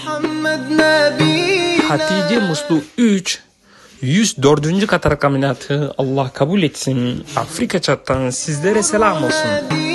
محمد Hatice Muslu 3 104. kat rakamınatı Allah kabul etsin. Afrika çattan sizlere selam olsun. مدينة